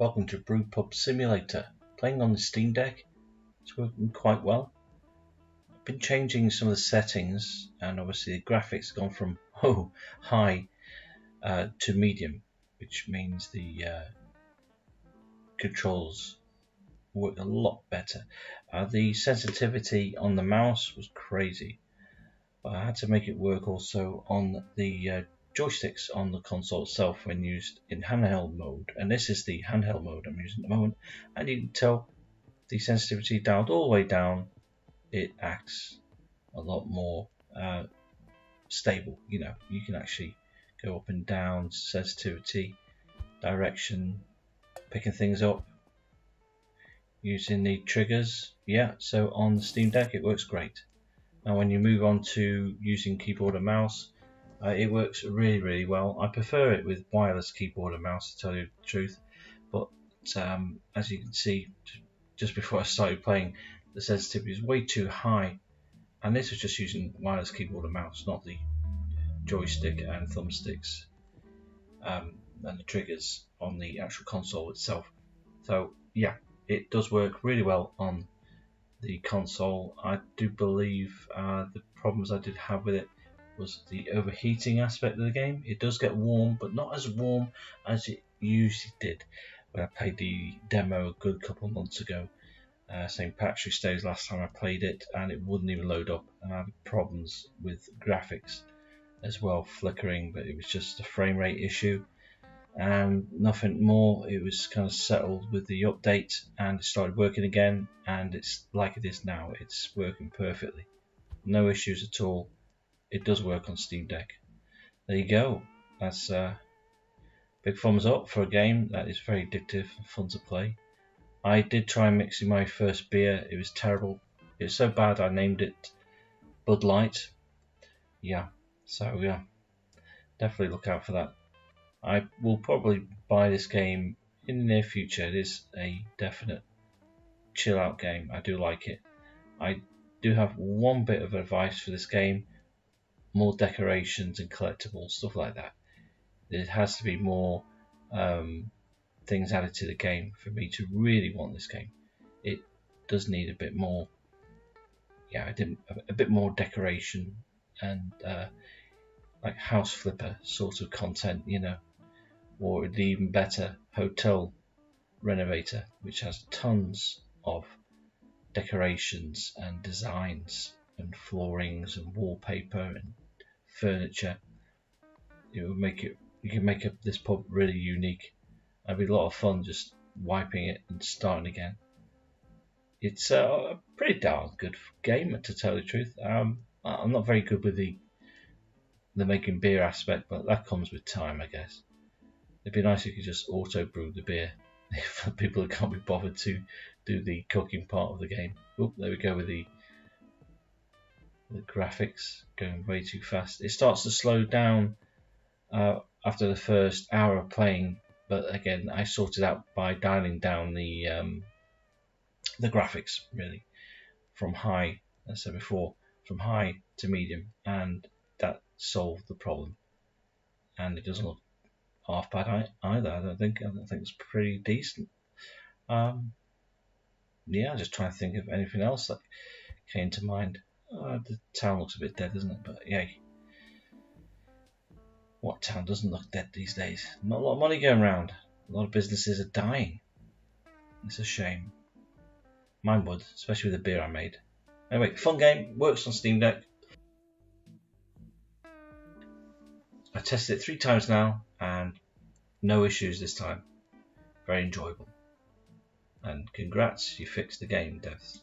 Welcome to Brewpub Simulator. Playing on the Steam Deck. It's working quite well. I've been changing some of the settings and obviously the graphics have gone from oh high uh, to medium, which means the uh, controls work a lot better. Uh, the sensitivity on the mouse was crazy, but I had to make it work also on the uh, joysticks on the console itself when used in handheld mode. And this is the handheld mode I'm using at the moment. And you can tell the sensitivity dialed all the way down. It acts a lot more uh, stable. You know, you can actually go up and down sensitivity, direction, picking things up using the triggers. Yeah, so on the Steam Deck it works great. Now when you move on to using keyboard and mouse, uh, it works really, really well. I prefer it with wireless keyboard and mouse, to tell you the truth. But um, as you can see, just before I started playing, the sensitivity is way too high. And this was just using wireless keyboard and mouse, not the joystick and thumbsticks um, and the triggers on the actual console itself. So yeah, it does work really well on the console. I do believe uh, the problems I did have with it was the overheating aspect of the game. It does get warm, but not as warm as it usually did when I played the demo a good couple of months ago. Uh, St. Patrick's Day was last time I played it, and it wouldn't even load up. And I had problems with graphics as well, flickering, but it was just a frame rate issue and nothing more. It was kind of settled with the update and it started working again, and it's like it is now. It's working perfectly, no issues at all it does work on Steam Deck. There you go. That's uh, big thumbs up for a game that is very addictive and fun to play. I did try mixing my first beer. It was terrible. It was so bad I named it Bud Light. Yeah, so yeah, definitely look out for that. I will probably buy this game in the near future. It is a definite chill out game. I do like it. I do have one bit of advice for this game more decorations and collectibles, stuff like that. There has to be more um, things added to the game for me to really want this game. It does need a bit more, yeah, I didn't a bit more decoration and uh, like house flipper sort of content, you know, or the even better hotel renovator, which has tons of decorations and designs and floorings and wallpaper and furniture. It would make it you can make up this pub really unique. It'd be a lot of fun just wiping it and starting again. It's a pretty darn good game to tell the truth. Um, I'm not very good with the the making beer aspect, but that comes with time, I guess. It'd be nice if you could just auto brew the beer for people that can't be bothered to do the cooking part of the game. There we go with the the graphics going way too fast. It starts to slow down uh, after the first hour of playing, but again, I sorted out by dialing down the um, the graphics really from high, as I said before, from high to medium, and that solved the problem. And it doesn't look half bad either. I don't think. I think it's pretty decent. Um, yeah, just trying to think of anything else that came to mind. Uh, the town looks a bit dead, doesn't it? But yeah, what town doesn't look dead these days? Not a lot of money going around. A lot of businesses are dying. It's a shame. Mine would, especially with the beer I made. Anyway, fun game, works on Steam Deck. I tested it three times now and no issues this time. Very enjoyable. And congrats, you fixed the game, devs.